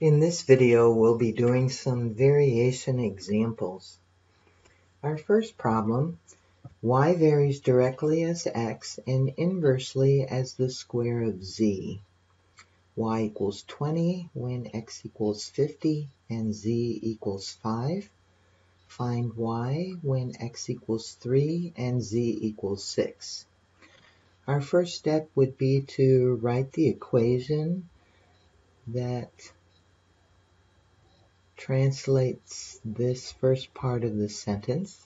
In this video, we'll be doing some variation examples. Our first problem, y varies directly as x and inversely as the square of z. y equals 20 when x equals 50 and z equals 5. Find y when x equals 3 and z equals 6. Our first step would be to write the equation that translates this first part of the sentence.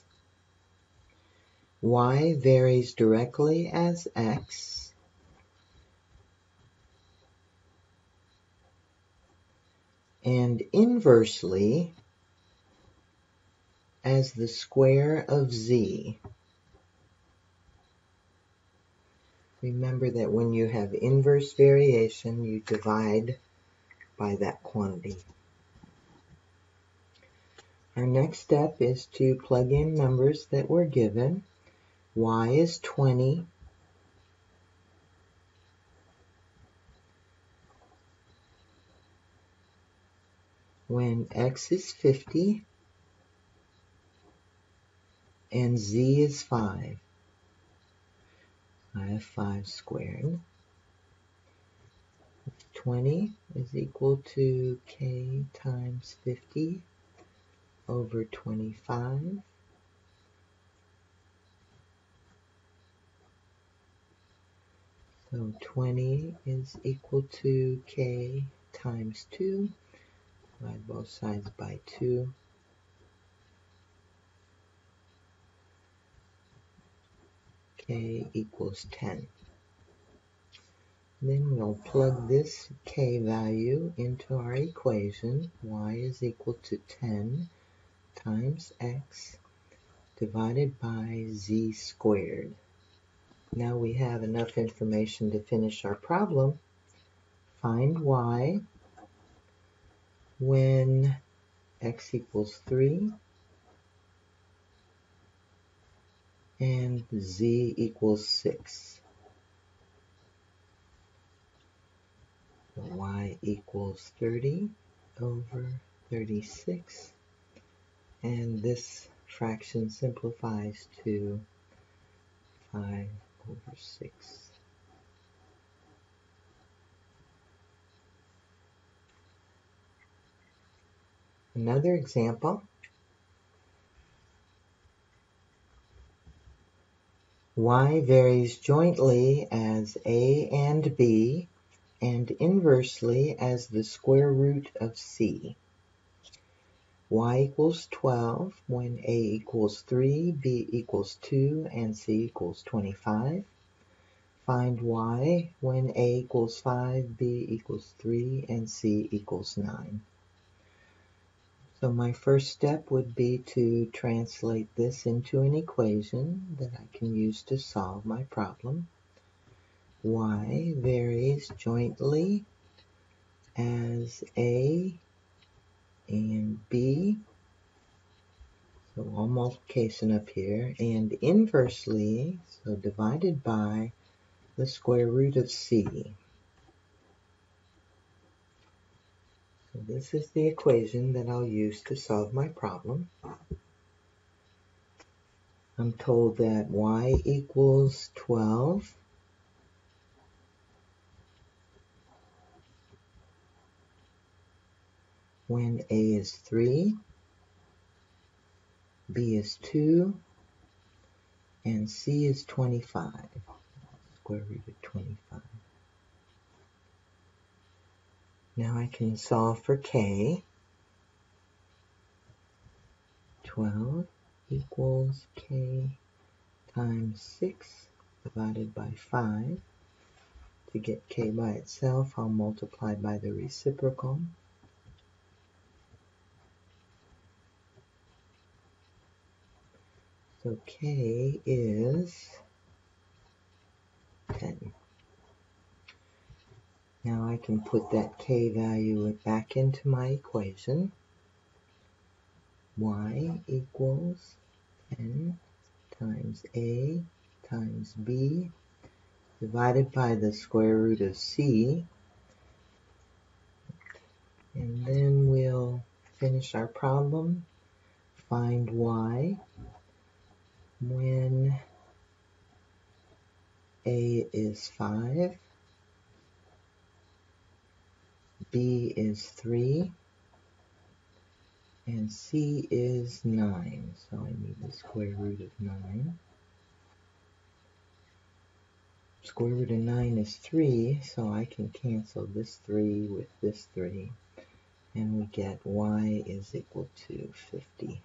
y varies directly as x and inversely as the square of z. Remember that when you have inverse variation, you divide by that quantity. Our next step is to plug in numbers that were given. y is 20. When x is 50 and z is 5. I have 5 squared. 20 is equal to k times 50 over 25. So 20 is equal to k times 2. Divide both sides by 2. k equals 10. Then we'll plug this k value into our equation. y is equal to 10 times x divided by z squared. Now we have enough information to finish our problem. Find y when x equals 3 and z equals 6. y equals 30 over 36 and this fraction simplifies to 5 over 6. Another example. y varies jointly as a and b and inversely as the square root of c y equals 12 when a equals 3, b equals 2, and c equals 25. Find y when a equals 5, b equals 3, and c equals 9. So my first step would be to translate this into an equation that I can use to solve my problem. y varies jointly as a and b. So all multiplication up here. And inversely, so divided by the square root of c. So this is the equation that I'll use to solve my problem. I'm told that y equals 12 when A is 3, B is 2, and C is 25. Square root of 25. Now I can solve for K. 12 equals K times 6 divided by 5. To get K by itself, I'll multiply by the reciprocal. So K is 10. Now I can put that K value back into my equation. Y equals 10 times A times B divided by the square root of C. And then we'll finish our problem. Find y when a is 5, b is 3, and c is 9. So I need the square root of 9. Square root of 9 is 3, so I can cancel this 3 with this 3, and we get y is equal to 50.